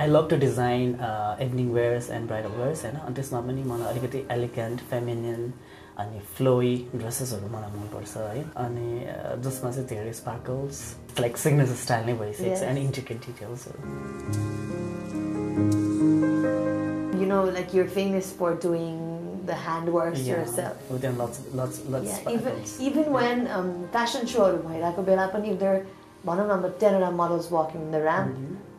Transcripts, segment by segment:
I love to design evening wears and bridal wears होइन अनि त्यसमा पनि मलाई अलिकति एलिगेन्ट फेमिनियन अनि फ्लोई ड्रेसेसहरू मलाई मनपर्छ है अनि जसमा चाहिँ धेरै स्पार्कल्स लाइक सिग्नेचर स्टाइल नै भइसकेको छ एन्ड इन्टिग्रेट डिटेल्सहरू You know, like you're famous for doing the handworks yeah, yourself. With them lots, lots, lots. Yeah, even even when um, fashion show भइरहेको बेला पनि if there भनौँ न अब टेनवटा मोडल्स वाकिङ द ऱ्याम्प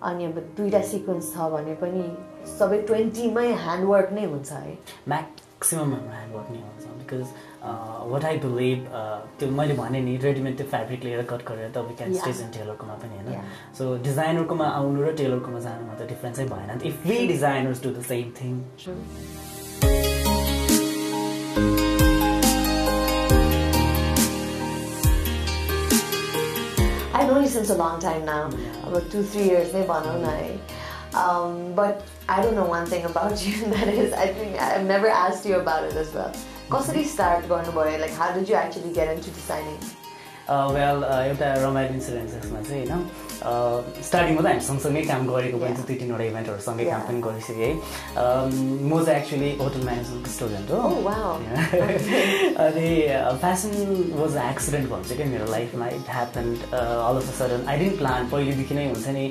अनि अब दुईवटा सिक्वेन्स छ भने पनि सबै ट्वेन्टीमै ह्यान्डवर्क नै हुन्छ है। म्याक्सिमम् हाम्रो ह्यान्डवर्क नै हुन्छ बिकज वाट आई बिलिभ त्यो मैले भने नि रेडिमेड त्यो फेब्रिक लिएर कट गरेर त क्यान स्टेज एन्ड टेलरकोमा पनि होइन। सो डिजाइनरकोमा आउनु र टेलरकोमा जानुमा त डिफ्रेन्सै भएन। If we designers do the same thing since a long time now, about two, three years. They um, But I don't know one thing about you, and that is, I think I've never asked you about it as well. Kosari start, away like how did you actually get into designing? Well एउटा रमाइलो incident यसमा चाहिँ होइन स्टार्टिङमा त हामी सँगसँगै काम गरेको पनि दुई तिनवटा इभेन्टहरू सँगै काम पनि गरिसकेँ है। म चाहिँ एक्चुली होटल म्यानेजमेन्टको स्टुडेन्ट हो। अनि फेसन वाज अ एक्सिडेन्ट भन्छु क्या मेरो लाइफमा it happened all of a sudden I didn't plan पहिलेदेखि नै हुन्छ नि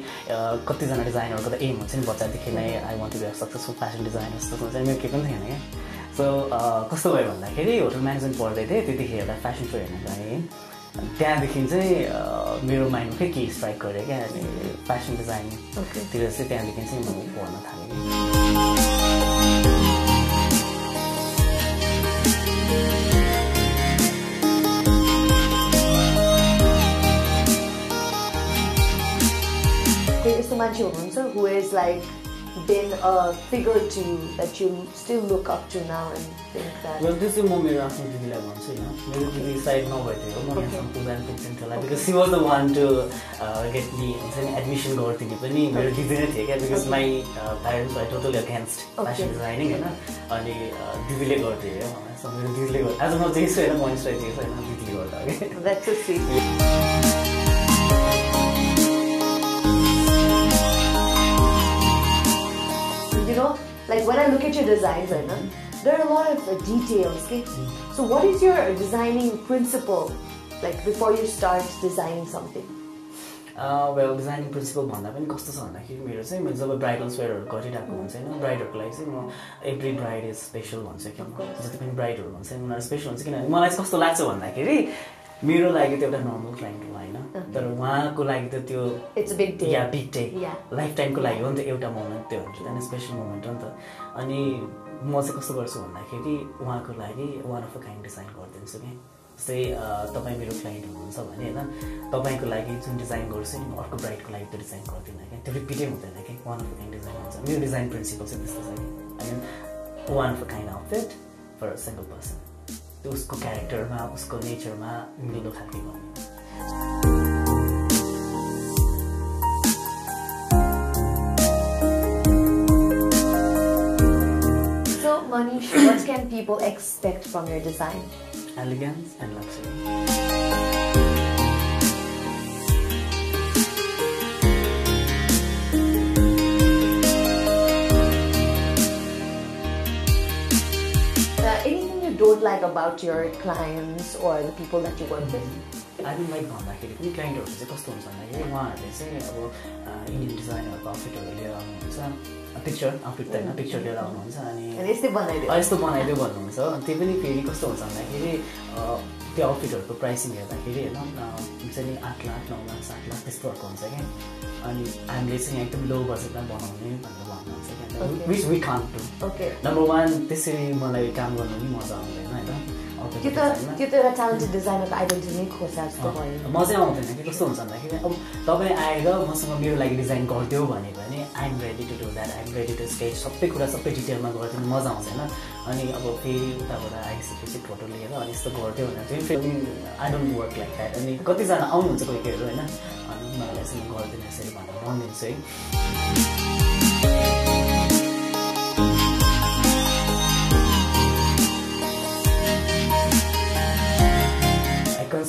कतिजना डिजाइनरको त एम हुन्छ नि बच्चादेखि नै I want to be successful fashion designer जस्तो चाहिँ मेरो केही पनि थिएन क्या सो कस्तो भयो भन्दाखेरि होटल म्यानेजमेन्ट पढ्दै थिएँ त्यतिखेर फेसन सो हेर्न गएँ त्यहाँदेखि चाहिँ मेरो माइन्डमा के स्ट्राइक गरेँ क्या। अनि फेसन डिजाइनतिर चाहिँ त्यहाँदेखि चाहिँ म पढ्न थालेँ। यस्तो मान्छे हुनुहुन्छ who is like been a figure to you that you still look up to now and think that? Well, this is म मेरो आफ्नो दिदीलाई भन्छु होइन मेरो दिदी साइड नभइदियो म यहाँसम्म पुग्दैन पुग्थेँ त्यसलाई because she was the one to get me हुन्छ नि एडमिसन गरिदिने पनि मेरो दिदी नै थियो क्या because my parents I totally against fashion designing होइन अनि दिदीले गरिदियो सो मेरो दिदीले गर्दा आज म चाहिँ होइन म इन्स्ट्राइट दिएको होइन दिदीले गर्दा I look at your designs right now, there are a lot of uh, details. Okay? So what is your designing principle, like before you start designing something? Well designing principle भन्दा पनि कस्तो छ भन्दाखेरि मेरो चाहिँ मैले जब ब्राइडल स्वेयरहरू गरिरहेको हुन्छ होइन ब्राइडहरूको लागि चाहिँ म एभ्री ब्राइड इज स्पेसल भन्छु कि जति पनि ब्राइडहरू हुन्छ उनीहरू स्पेसल हुन्छ किनभने मलाई चाहिँ कस्तो लाग्छ भन्दाखेरि मेरो लागि त एउटा नर्मल क्लाइन्ट हो होइन? तर उहाँको लागि त त्यो या बिग डे लाइफ टाइमको लागि हो नि त एउटा मोमेन्ट त्यो हुन्छ त्यहाँदेखि स्पेसल मोमेन्ट हो नि त। अनि म चाहिँ कस्तो गर्छु भन्दाखेरि उहाँको लागि one of a kind design गरिदिन्छु कि जस्तै तपाईँ मेरो क्लाइन्ट हुनुहुन्छ भने होइन? तपाईँको लागि जुन डिजाइन गर्छु नि म अर्को ब्राइडको लागि त्यो डिजाइन गर्दिनँ क्या त्यो रिपिटै हुँदैन कि one of a kind design हुन्छ। मेरो डिजाइन प्रिन्सिपल चाहिँ त्यस्तो छ कि I mean one of a kind outfit for single person त्यो उसको क्यारेक्टरमा उसको नेचरमा मिल्दो खालको भन्ने So, Manish, what can people expect from your design? Elegance and luxury. Don't like about your clients or the people that you work with? I don't like भन्दाखेरि पनि क्लाइन्टहरू चाहिँ कस्तो हुन्छ भन्दाखेरि उहाँहरूले चाहिँ अब इन्डियन डिजाइनहरूको आउटफिटहरू लिएर आउनुहुन्छ पिक्चर आउटफिट त होइन पिक्चर लिएर आउनुहुन्छ अनि यस्तै बनाइदियो यस्तो बनाइदियो भन्नुहुन्छ त्यो पनि फेरि कस्तो हुन्छ भन्दाखेरि त्यो आउटफिटहरूको प्राइसिङ हेर्दाखेरि होइन हुन्छ नि आठ लाख नौ लाख सात लाख त्यस्तोहरूको हुन्छ क्या। अनि हामीले चाहिँ एकदम लो बजेटमा बनाउने भनेर भन्नुहुन्छ क्या। Which we can't to number one त्यसरी मलाई काम गर्नु पनि मजा आउँदैन होइन। त्यो त त्यो त एउटा ट्यालेन्टेड डिजाइनरको आइडेन्टिटी नै खोज्छ जस्तो भयो म चाहिँ आउँदैन कि कस्तो हुन्छ भन्दाखेरि अब तपाईँ आएर मसँग मेरो लागि डिजाइन गरिदियो भन्यो भने I'm ready to do that I'm ready to sketch सबै कुरा सबै डिटेलमा गरिदिनु मजा आउँछ होइन अनि अब फेरि उताबाट आइसकेपछि फोटो लिएर अनि यस्तो गरिदियो भने चाहिँ फेरि I don't work like that अनि कतिजना आउनुहुन्छ कोही कोहीहरू होइन अनि उनीहरूलाई चाहिँ गरिदिनु यसरी भनेर भनिदिन्छु है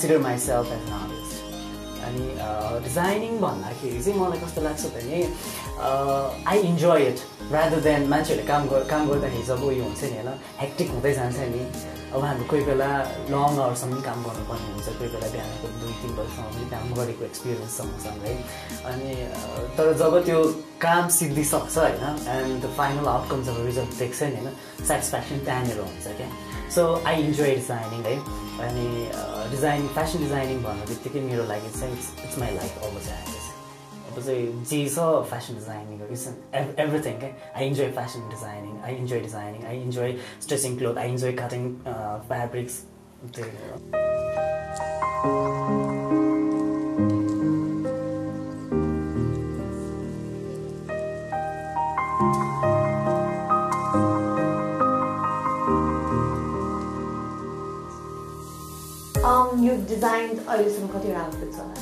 consider myself as an artist. अनि डिजाइनिङ भन्दाखेरि चाहिँ मलाई कस्तो लाग्छ भने I enjoy it rather than मान्छेहरूले काम काम गर्दाखेरि जब उयो हुन्छ नि होइन हेक्टिक हुँदै जान्छ नि अब हामी कोही बेला लङ आवरसम्म काम गर्नुपर्ने हुन्छ कोही बेला बिहानको दुई तिन बजीसम्म पनि काम गरेको एक्सपिरियन्स छ है। अनि तर जब त्यो काम सिद्धिसक्छ होइन एन्ड द फाइनल आउटकम जब रिजल्ट देख्छ नि होइन सेटिस्फ्याक्सन त्यहाँनिर हुन्छ क्या। सो आई इन्जोय डिजाइनिङ है। अनि डिजाइनिङ फेसन डिजाइनिङ भन्ने बित्तिकै मेरो लागि चाहिँ इट्स इट्स माई लाइफ अब चाहिँ अहिले चाहिँ अब चाहिँ जे छ फेसन डिजाइनिङ इट्स एभ्रिथिङ क्या I enjoy fashion designing I enjoy designing I enjoy stretching cloth I enjoy cutting fabrics त्यही Um, designed all your Samkoti outfits on?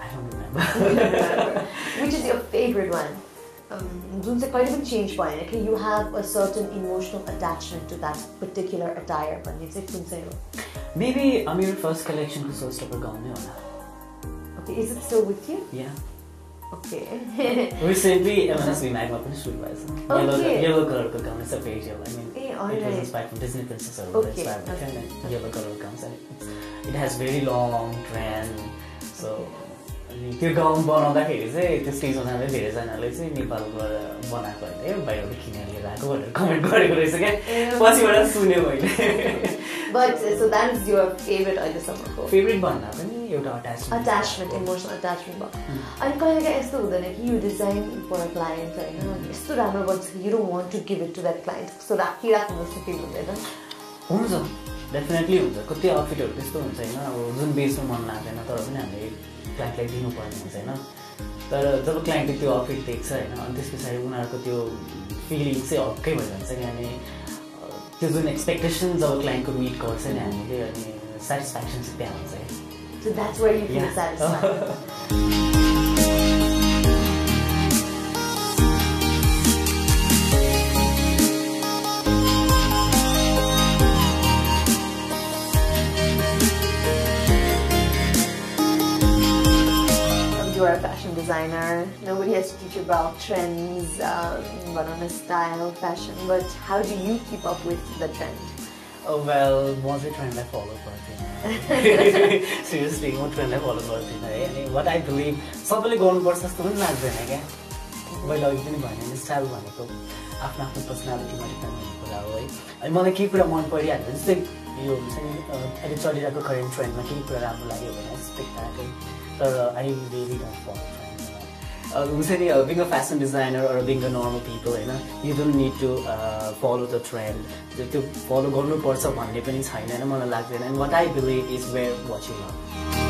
I don't remember. Which is your favorite one? Um, quite a big change point. Okay, you have a certain emotional attachment to that particular attire. But it's say sincero. Maybe Amir first collection was so stable Okay, is it still with you? Yeah. MNSB म्यागमा पनि भएछ yellow कलरको छ I mean it alright. Was inspired from Disney प्रिन्सेसहरू Okay, inspire भएको थियो okay. नि yellow कलरको gown छ it has very long trend so अनि त्यो गाउन बनाउँदाखेरि चाहिँ त्यो स्टेज उनीहरूले धेरैजनाले चाहिँ नेपालबाट बनाएको होइन बाहिरबाट किनेर लिएर आएको भनेर कमेन्ट गरेको रहेछ क्या। पछिबाट सुन्यो मैले। But so that is your favourite अहिलेसम्मको फेभरेट भन्दा पनि एउटा अट्याचमेन्ट अट्याचमेन्ट इमोसनल अट्याचमेन्ट भयो अनि कहिले काहीँ यस्तो हुँदैन कि यु डिजाइन फर क्लाइन्ट होइन यस्तो राम्रो बन्छ you don't want to give it to that client कस्तो राखिराख्नु जस्तो फिल हुँदैन हुन्छ डेफिनेटली हुन्छ कति आउटफिटहरू त्यस्तो हुन्छ होइन अब जुन बेच्नु मन लाग्दैन तर पनि हामीले क्लाइन्टलाई दिनुपर्ने हुन्छ होइन तर जब क्लाइन्टले त्यो आउटफिट देख्छ होइन अनि त्यस पछाडि उनीहरूको त्यो फिलिङ चाहिँ अर्कै भएर जान्छ there's been expectations our client could meet person and uh, their uh, satisfaction should be outside. So that's where you feel yeah. satisfied. a fashion designer. Nobody has to teach you about trends, um, but on a style, fashion. But how do you keep up with the trend? वेल म चाहिँ ट्रेन्डलाई follow गर्दिनँ seriously म ट्रेन्डलाई follow गर्दिनँ है अनि what I believe सबैले गर्नुपर्छ जस्तो पनि लाग्दैन क्या मैले अघि पनि भने स्टाइल भनेको आफ्नो आफ्नो पर्सनालिटीमा डिपेन्ड हुने कुरा हो है अनि मलाई केही कुरा मन परिहाल्यो जस्तै यो हुन्छ नि अहिले चलिरहेको करेन्ट ट्रेन्डमा केही कुरा राम्रो लाग्यो भने एक्सपेक्ट है तर आई रियली डोन्ट फलो हुन्छ नि being a fashion designer or being a normal people होइन you don't need to follow the trend त्यो फलो गर्नुपर्छ भन्ने पनि छैन होइन मलाई लाग्दैन and what I believe is wear what you love